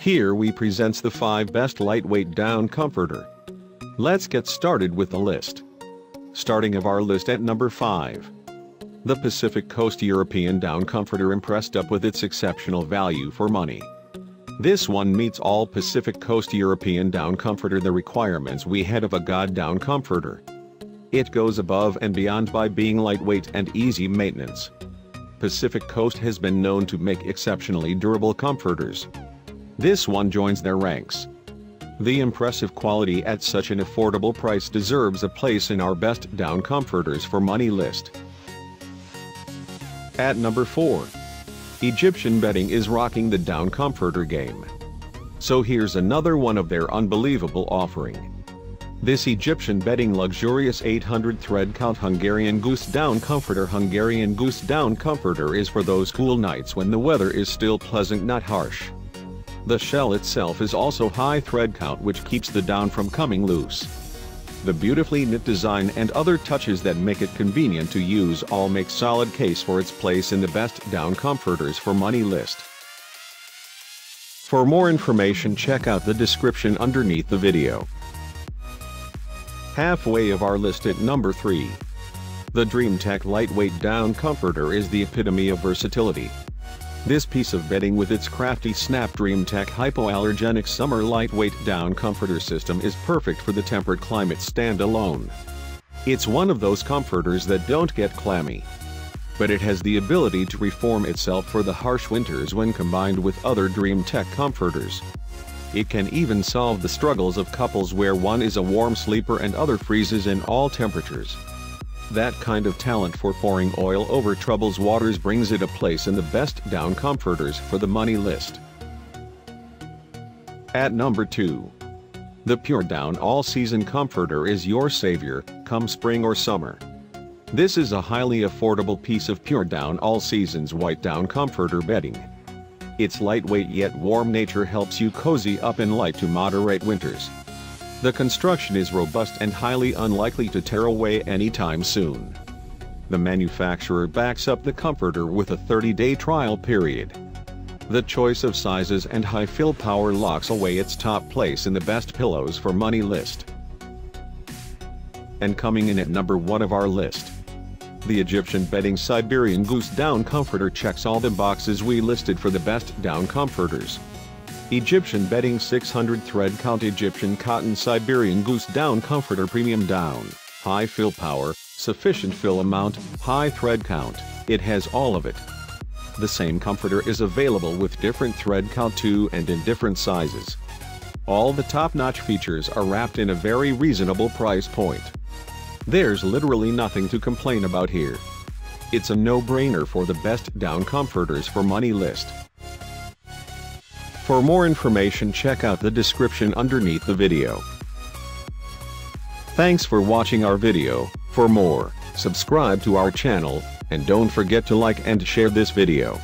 Here we presents the 5 best lightweight down comforter. Let's get started with the list. Starting of our list at number 5. The Pacific Coast European Down Comforter impressed up with its exceptional value for money. This one meets all Pacific Coast European Down Comforter the requirements we had of a God Down Comforter. It goes above and beyond by being lightweight and easy maintenance. Pacific Coast has been known to make exceptionally durable comforters. This one joins their ranks. The impressive quality at such an affordable price deserves a place in our best down comforters for money list. At number 4. Egyptian Bedding is rocking the down comforter game. So here's another one of their unbelievable offering. This Egyptian bedding luxurious 800 thread count Hungarian Goose Down Comforter Hungarian Goose Down Comforter is for those cool nights when the weather is still pleasant not harsh. The shell itself is also high thread count which keeps the down from coming loose. The beautifully knit design and other touches that make it convenient to use all make solid case for its place in the best down comforters for money list. For more information check out the description underneath the video. Halfway of our list at number 3. The DreamTek Lightweight Down Comforter is the epitome of versatility. This piece of bedding with its crafty Snap DreamTek hypoallergenic summer lightweight down comforter system is perfect for the temperate climate standalone. It's one of those comforters that don't get clammy. But it has the ability to reform itself for the harsh winters when combined with other DreamTek comforters. It can even solve the struggles of couples where one is a warm sleeper and other freezes in all temperatures. That kind of talent for pouring oil over troubles waters brings it a place in the best down comforters for the money list. At number 2. The Puredown All-Season Comforter is your savior, come spring or summer. This is a highly affordable piece of Puredown All Seasons white down comforter bedding. Its lightweight yet warm nature helps you cozy up in light to moderate winters. The construction is robust and highly unlikely to tear away anytime soon. The manufacturer backs up the comforter with a 30-day trial period. The choice of sizes and high fill power locks away its top place in the best pillows for money list. And coming in at number 1 of our list. The Egyptian bedding Siberian Goose Down Comforter checks all the boxes we listed for the best down comforters. Egyptian bedding 600 thread count Egyptian cotton Siberian Goose Down Comforter Premium Down, high fill power, sufficient fill amount, high thread count, it has all of it. The same comforter is available with different thread count too and in different sizes. All the top-notch features are wrapped in a very reasonable price point. There's literally nothing to complain about here. It's a no-brainer for the best down comforters for money list. For more information check out the description underneath the video. Thanks for watching our video, for more, subscribe to our channel, and don't forget to like and share this video.